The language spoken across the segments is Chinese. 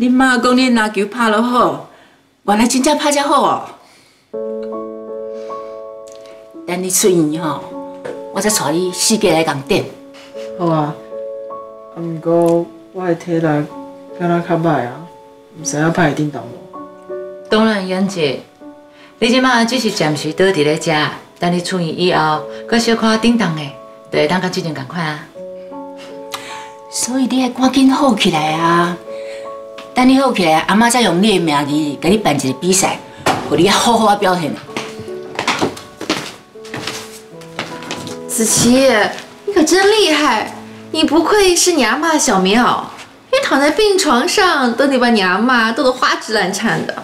恁妈讲恁篮球拍得好，原来真正拍遮好哦。等你出院吼，我再带你四界来讲点。好啊，啊毋过我的体力敢若较歹啊，毋知影拍会叮当无？当然，杨姐，你即马只是暂时倒伫咧遮，等你出院以后，搁小可叮当的，就会当甲之前共款啊。所以你要赶紧好起来啊！等你好起来，阿妈再用你的名字，给你办一个比赛，互你好好啊表现。子琪，你可真厉害！你不愧是你阿妈的小棉袄，连躺在病床上都得把你阿妈逗得花枝乱颤的。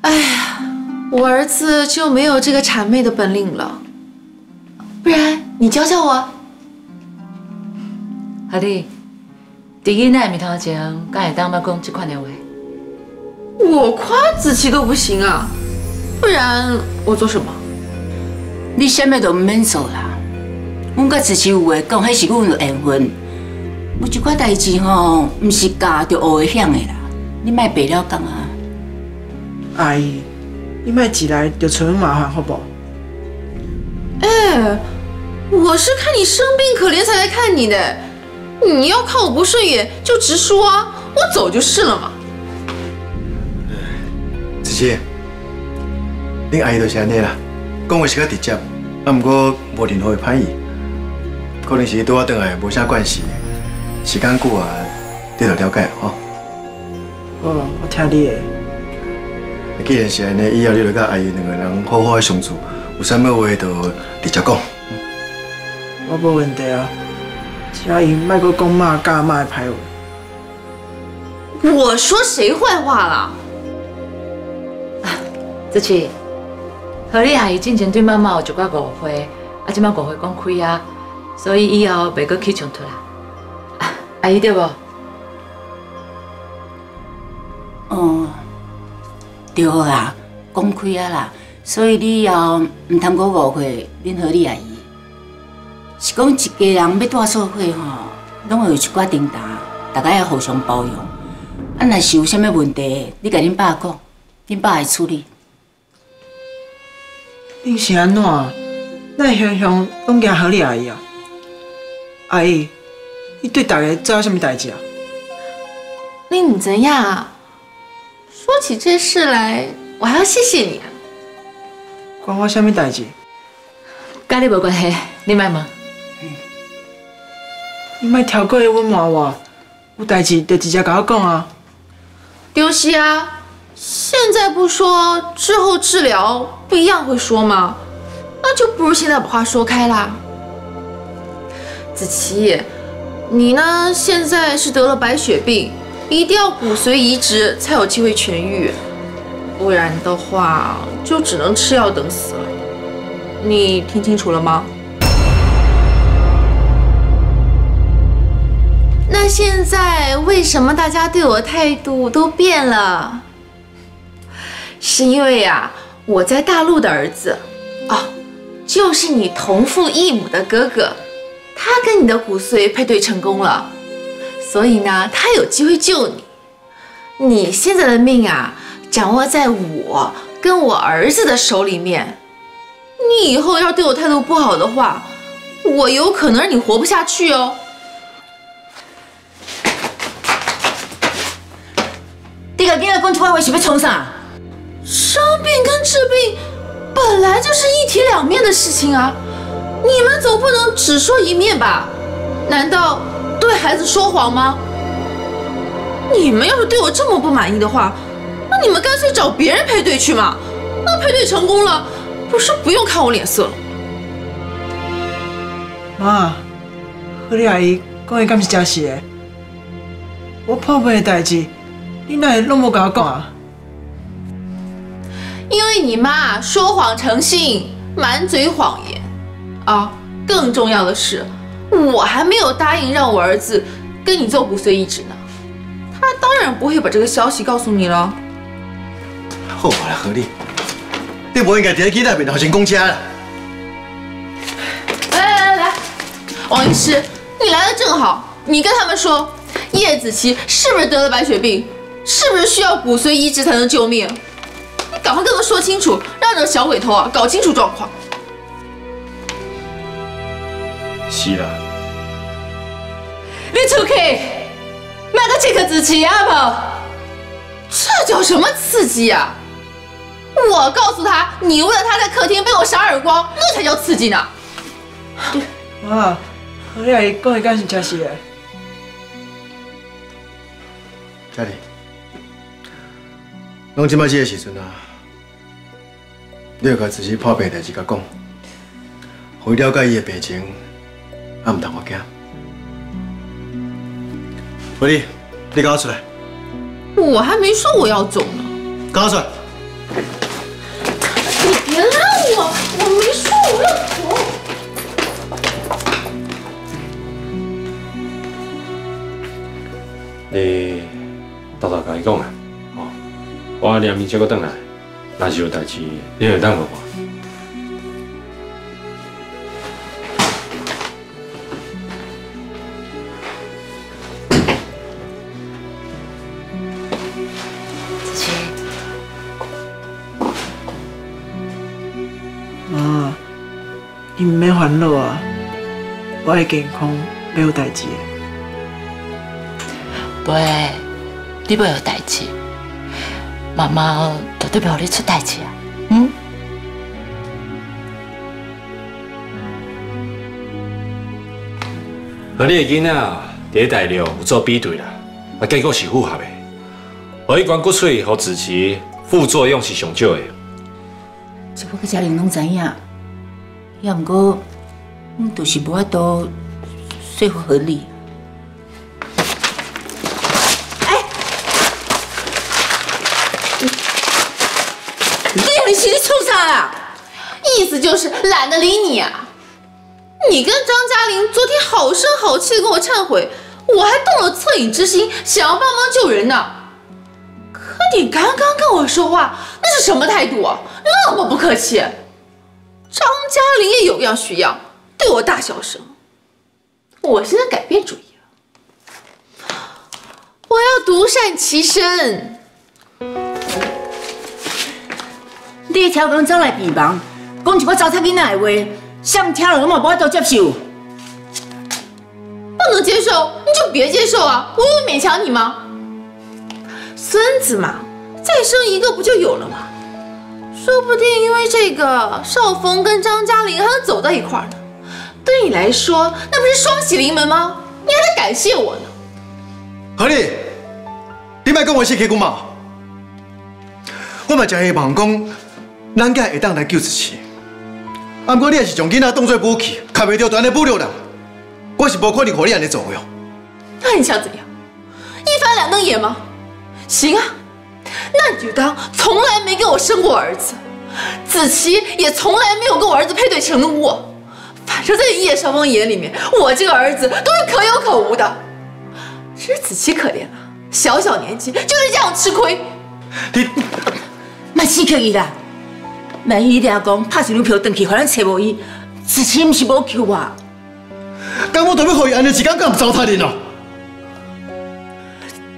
哎呀，我儿子就没有这个谄媚的本领了，不然你教教我。阿丽，伫囡仔面头前，敢会当莫讲这款的话？我夸子琪都不行啊，不然我做什么？你什么都唔免做啦。阮甲子琪有话讲，迄是阮的缘分。有一寡代志吼，唔是教就学会晓的啦。你莫白了讲啊。阿姨，你莫一来就找麻烦好不？哎，我是看你生病可怜才来看你的。你要看我不顺眼就直说啊，我走就是了嘛。子琪，你阿姨就是安尼啦，讲话是较直接，啊，不过无任何的歹意，可能是对我倒来无啥关系，时间久啊，你就了解吼。好，我听你的。既然是安尼，以后你就甲阿姨两个人好好的相处，有啥物话就直接讲。我无问题啊。阿姨，莫阁讲骂干骂的歹话。我说谁坏话了？子琪，何丽阿姨之前对妈妈有一寡误会，啊，即摆误会讲开啊，所以以后袂阁起冲突啦。阿姨对不？嗯，对啦，讲开啊啦，所以你以后唔通阁误会恁何丽阿姨。是讲一家人要大做伙吼，拢会有一寡叮当，大家要互相包容。啊，若是有啥物问题，你甲恁爸讲，恁爸会处理。你是安怎？那香香拢惊何丽阿姨啊？阿姨，你对大家做了什么代志啊？你唔知影啊？说起这事来，我还要谢谢你啊。关我什么代志？跟你无关系，你莫问。你莫跳过来问我，有代志就直接甲我讲啊。就是啊，现在不说，之后治疗不一样会说吗？那就不如现在把话说开啦。子琪，你呢？现在是得了白血病，一定要骨髓移植才有机会痊愈，不然的话就只能吃药等死了。你听清楚了吗？那现在为什么大家对我态度都变了？是因为呀，我在大陆的儿子，哦，就是你同父异母的哥哥，他跟你的骨髓配对成功了，所以呢，他有机会救你。你现在的命啊，掌握在我跟我儿子的手里面。你以后要对我态度不好的话，我有可能让你活不下去哦。你甲囡仔讲出话是要创啥？生病跟治病本来就是一体两面的事情啊！你们总不能只说一面吧？难道对孩子说谎吗？你们要是对我这么不满意的话，那你们干脆找别人配对去嘛！那配对成功了，不是不用看我脸色了？妈，何丽阿姨讲的敢是真实的？我破病的代志。你哪会拢无甲我讲啊？因为你妈说谎成性，满嘴谎言啊！更重要的是，我还没有答应让我儿子跟你做骨髓移植呢，他当然不会把这个消息告诉你了。好啦，何丽，你不应该在囡仔面头前讲假了。来来来来，王医师，你来的正好，你跟他们说。叶子琪是不是得了白血病？是不是需要骨髓移植才能救命？你赶快跟他说清楚，让这个小鬼头啊搞清楚状况。是啦，你出去，买个这个子琪啊不？这叫什么刺激啊？我告诉他，你为了他在客厅被我扇耳光，那才叫刺激呢。妈，何丽阿姨讲的敢是真实的？家里，拢即摆这个时阵啊，你要甲自己破病代志甲讲，互伊了解伊的病情，也，毋通我惊。何丽，你跟我出来，我还没说我要走呢，跟我出来。你别拉我，我没说我要走。你豆豆甲伊讲啊，哦，我两面接个转来，若是有代志，你会等我我。子琪，妈，你毋免烦恼啊，我会健康，没有代志的。不，你不会有代志，妈妈绝对不会让你出代志啊，嗯？和你的囡仔第一大陆有做比对啦，啊，结果是符合的。互伊关骨髓和子琪副作用是上少的。只不过家人拢知影，也毋过，嗯，就是无法度说服合理。你是你冲啥啦？意思就是懒得理你啊！你跟张嘉玲昨天好声好气的跟我忏悔，我还动了恻隐之心，想要帮忙救人呢。可你刚刚跟我说话，那是什么态度啊？那么不客气！张嘉玲也有样学样，对我大小声。我现在改变主意了，我要独善其身。你超工走来病房，讲一个糟蹋囡仔的话，想听了拢嘛无法度接受。不能接受你就别接受啊！我有勉强你吗？孙子嘛，再生一个不就有了吗？说不定因为这个，少峰跟张嘉玲还能走到一块儿呢。对你来说，那不是双喜临门吗？你还得感谢我呢。何丽，你别跟我是客公嘛？我嘛真希望讲，咱家会当来救子琪。啊，不过你也是将囡仔当作武器，卡袂着就安尼侮辱人，我是无可能互你安尼做的哦。那你想怎样？一翻两瞪眼吗？行啊，那你就当从来没给我生过儿子，子琪也从来没有跟我儿子配对成过。反正在叶少峰眼里面，我这个儿子都是可有可无的。只是子琪可怜了，小小年纪就是这样吃亏。你莫死扣伊啦！万一伊俩讲拍一张票回去，互咱找无伊，子琪毋是无救我。敢我都要互伊安尼一天，敢唔糟蹋你哦？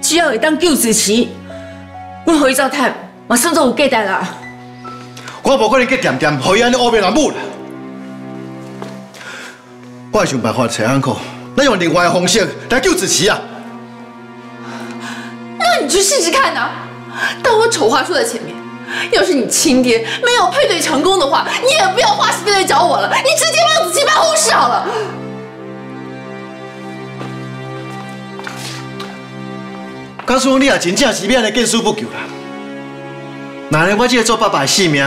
只要会当救子琪，阮互伊糟蹋，嘛算做有价值啦。我无可能去点点，互伊安尼乌面人母啦。我会想办法找安可，咱用另外的方式来救子琪啊！那你去试试看呐、当我丑话说在前面，要是你亲爹没有配对成功的话，你也不要花时间来找我了，你直接帮子琪办后事好了。告诉我，你也真正是要安尼见死不救啦。那呢，我这个做爸爸的性命，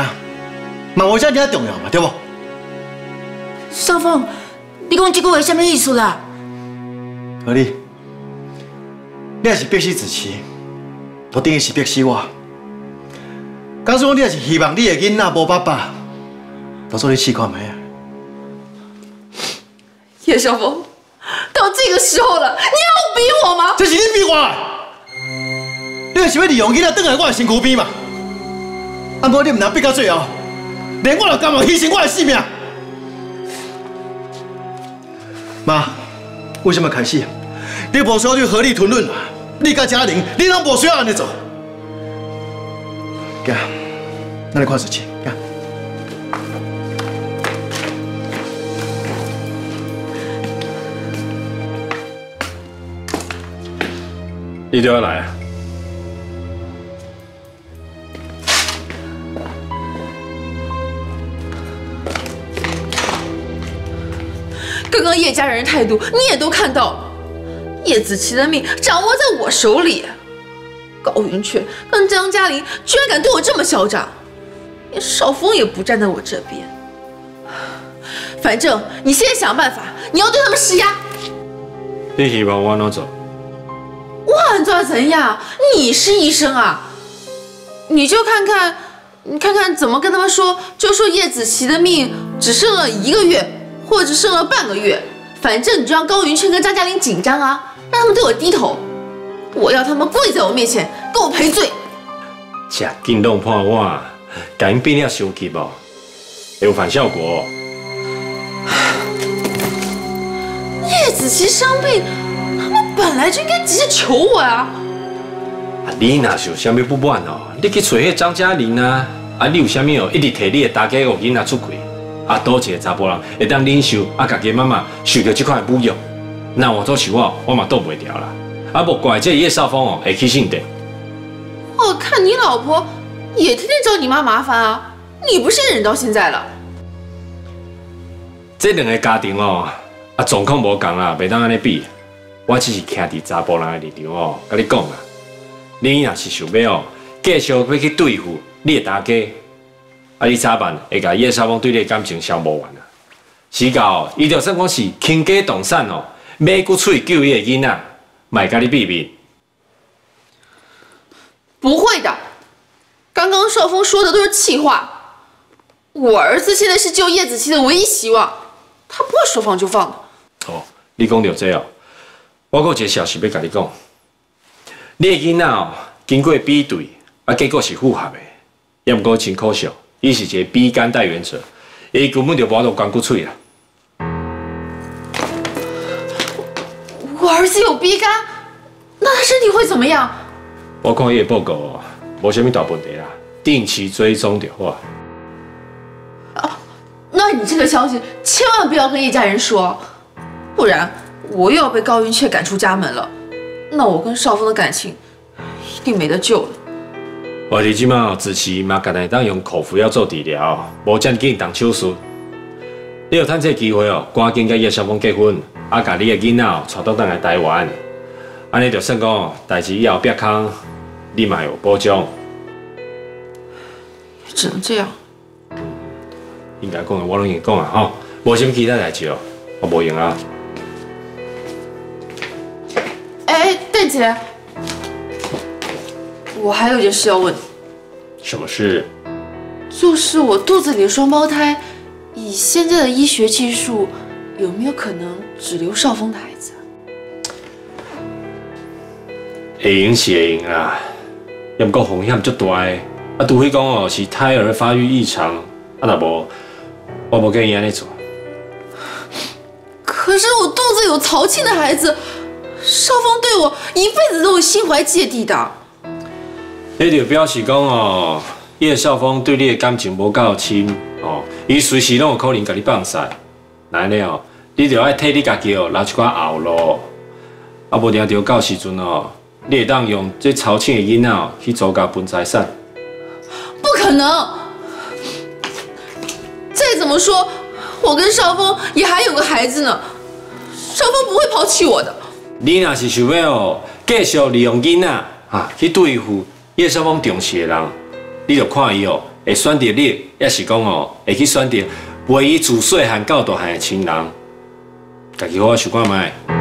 嘛无遮尔重要嘛，对不？少峰，你讲这句话什么意思啦？何丽，你也是逼死子琪，就等于是逼死我。告诉我，你也是希望你的囡仔无爸爸，到时候你试看没啊？叶少峰，到这个时候了，你还要逼我吗？这是你逼我的，你就是要利用囡仔倒来我的身躯边嘛？啊，无你唔通逼到最后，连我都甘愿牺牲我的性命。妈，为什么开始？你你无需要去合理吞论，你甲嘉玲，你拢不需要安尼做。行，咱来看事情，行。你就要来啊？刚刚叶家人的态度你也都看到了，叶子琪的命掌握在我手里，高云雀跟张嘉玲居然敢对我这么嚣张，连少峰也不站在我这边。反正你现在想办法，你要对他们施压。你希望我怎做？我很做怎样？你是医生啊，你就看看，你看看怎么跟他们说，就说叶子琪的命只剩了一个月。或者剩了半个月，反正你就让高云轩跟张嘉玲紧张啊，让他们对我低头。我要他们跪在我面前跟我赔罪。假劲弄破我，赶紧变了生气不？有反效果。叶子琪生病，他们本来就应该直接求我呀。啊，你那是有啥物不满哦？你去找迄张嘉玲啊？啊，你有啥物哦？一直替你的大家哦囡仔出轨？啊，多一个查甫人会当忍受，啊，家己妈妈受到这块侮辱，那我做是我，我嘛躲袂掉啦。啊，不怪这叶少峰哦，会起性的。我看你老婆也天天找你妈麻烦啊，你不是也忍到现在了？这两个家庭哦，啊，状况无同啦，袂当安尼比。我只是徛伫查甫人的立场哦，甲你讲啊，你若是想要哦，继续要去对付你的大家。啊！你咋办？会甲叶少峰对你的感情消磨完啊？是到伊就算讲是倾家荡产哦，买骨出去救伊的囡仔，卖甲你避避。不会的，刚刚少峰说的都是气话。我儿子现在是救叶子琪的唯一希望，他不会说放就放的。哦，你讲到这哦，我有一个消息要甲你讲，你的囡仔哦，经过比对，啊，结果是符合的，也毋过真可惜。伊是一个 B 肝带原者，伊根本就无法度关骨喙啦。我儿子有 B 肝，那他身体会怎么样？我看伊的报告哦，无虾米大问题啦，定期追踪就好。啊，那你这个消息千万不要跟叶家人说，不然我又要被高云雀赶出家门了，那我跟少峰的感情一定没得救了。我哋即马支持嘛，家己当用口服药做治疗，无遮紧动手术。你有趁这机会哦，赶紧甲叶少峰结婚，啊，甲你的囡仔带到咱来台湾，安尼就算讲代志以后别康，你嘛有包浆。只能这样。应该讲的我拢已经讲啊，吼，无什么其他代志哦，我无用啊。哎，邓姐。我还有件事要问你，什么事？就是我肚子里的双胞胎，以现在的医学技术，有没有可能只留少峰的孩子？会用是会用啊，也不过风险足大诶。啊，除非讲哦是胎儿发育异常，啊若无，我无建议安尼做。可是我肚子有曹庆的孩子，少峰对我一辈子都有心怀芥蒂的。你就表示讲哦，叶少峰对你的感情无够深哦，伊随时拢有可能甲你放屎。来了哦，你就要替你家己哦留一寡后路，啊，无定着到时阵哦，你会当用这朝庆的囡仔去做家分财产。不可能！再怎么说，我跟少峰也还有个孩子呢，少峰不会抛弃我的。你若是想要哦，继续利用囡仔啊去对付。叶少峰重视的人，你就看伊哦，会选择你，也是讲哦，会去选择陪伊自细汉到大汉的亲人，家己好好想看卖。